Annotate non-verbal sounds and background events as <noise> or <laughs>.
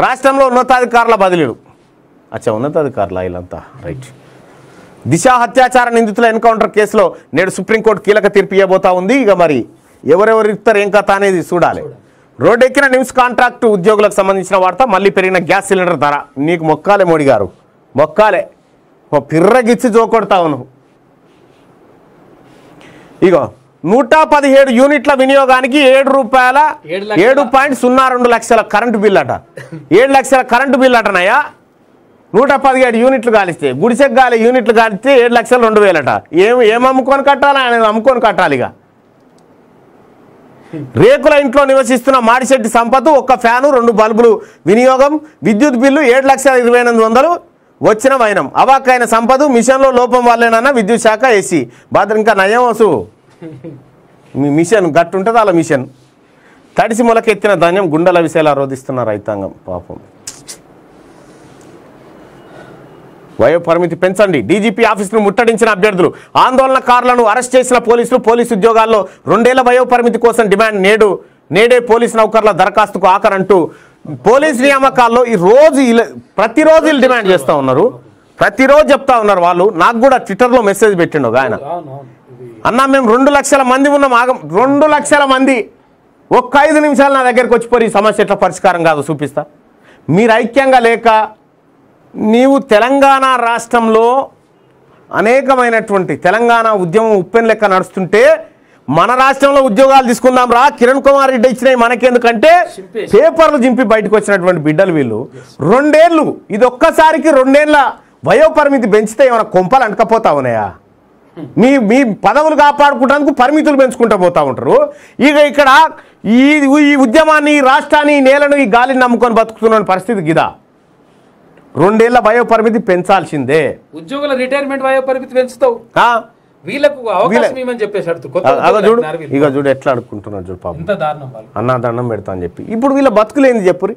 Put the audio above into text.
రాష్ట్రంలో ఉన్నతాధికారుల బదిలీలు. అచ్చా ఉన్నతాధికారుల వీళ్ళంతా? రైట్. దిశ హత్యాచార నిందితుల ఎన్కౌంటర్ కేసులో నేడు సుప్రీంకోర్టు కీలక తీర్పు ఇవ్వబోతా ఉంది. ఇక మరి ఎవరెవరు ఇస్తారు ఏం కథ అనేది చూడాలి. రోడ్డెక్కిన నిమ్స్ కాంట్రాక్ట్ ఉద్యోగులకు సంబంధించిన వార్త మళ్ళీ పెరిగిన గ్యాస్ సిలిండర్ ధర. నీకు మొక్కాలే మోడీ గారు. మొక్కాలే. ఓ పిర్రగిచ్చి జోకొడతావు నువ్వు. ఇగో నూట పదిహేడు యూనిట్ల వినియోగానికి ఏడు రూపాయల ఏడు పాయింట్ సున్నా రెండు లక్షల కరెంటు బిల్ అట <laughs> ఏడు లక్షల కరెంటు బిల్ అటనయ్యా నూట పదిహేడు యూనిట్లు కాలిస్తే గుడిసెకు గాలి యూనిట్లు కాలిస్తే ఏడు లక్షలు రెండు వేలట. ఏం ఏం అమ్ముకొని కట్టాలి? ఆయన అమ్ముకొని కట్టాలి ఇక. రేకుల ఇంట్లో నివసిస్తున్న మాడిశెట్టి సంపత్ ఒక్క ఫ్యాను రెండు బల్బులు వినియోగం విద్యుత్ బిల్లు ఏడు లక్షల ఇరవై ఎనిమిది వందలు వచ్చిన వైనం. అవాక్కైన సంపద మిషన్లో లోపం వల్లేనన్న విద్యుత్ శాఖ ఏసీ. బాధ్యత ఇంకా నయం వసు. మీ మిషన్ గట్టు ఉంటుంది అలా మిషన్. తడిసి మొలకెత్తిన ధాన్యం గుండెల విషయాలు రోధిస్తున్న రైతాంగం పాపం. వయోపరిమితి పెంచండి. డీజీపీ ఆఫీసును ముట్టడించిన అభ్యర్థులు ఆందోళనకారులను అరెస్ట్ చేసిన పోలీసులు పోలీసు ఉద్యోగాల్లో రెండేళ్ళ వయోపరిమితి కోసం డిమాండ్ నేడు నేడే పోలీసు నౌకర్ల దరఖాస్తుకు ఆఖరంటూ పోలీస్ నియామకాల్లో ఈ రోజు ఇలా- ప్రతిరోజు డిమాండ్ చేస్తూ ఉన్నారు. ప్రతిరోజు చెప్తా ఉన్నారు వాళ్ళు. నాకు కూడా ట్విట్టర్లో మెసేజ్ పెట్టిండు ఆయన. అన్నా మేము రెండు లక్షల మంది ఉన్నాం. ఆగం రెండు లక్షల మంది. ఒక్క ఐదు నిమిషాలు నా దగ్గరికి వచ్చిపోయి ఈ సమస్య ఎట్లా పరిష్కారం కాదు చూపిస్తా. మీరు ఐక్యంగా లేక నీవు తెలంగాణ రాష్ట్రంలో అనేకమైనటువంటి తెలంగాణ ఉద్యమం ఉప్పెన్ లెక్క నడుస్తుంటే మన రాష్ట్రంలో ఉద్యోగాలు తీసుకుందాం రా. కిరణ్ కుమార్ రెడ్డి ఇచ్చినవి మనకెందుకంటే. పేపర్లు చింపి బయటకు వచ్చినటువంటి బిడ్డలు వీళ్ళు. రెండేళ్ళు ఇది ఒక్కసారికి రెండేళ్ళ వయోపరిమితి పెంచితే ఏమైనా కొంపలు అంటకపోతా ఉన్నాయా? మీ మీ పదవులు కాపాడుకుంటేందుకు పరిమితులు పెంచుకుంటూ పోతా ఉంటారు. ఇక ఇక్కడ ఈ ఈ ఉద్యమాన్ని ఈ రాష్ట్రాన్ని ఈ నేలను ఈ గాలిని నమ్ముకొని బతుకుతున్న పరిస్థితి గిదా. రెండేళ్ళ వయో పరిమితి పెంచాల్సిందే. ఉద్యోగుల రిటైర్మెంట్ వయో పరిమితి పెంచుతావు? వీళ్ళకు అవకాశం ఇవ్వమని చూడు వీళ్ళు. ఇక చూడు ఎట్లా అడుక్కుంటున్నాడు చూడు పాపం. ఎంత దారుణం వాళ్ళు. అన్నా దండం పెడతా అని చెప్పి. ఇప్పుడు వీళ్ళ బతుకులేంది చెప్పురి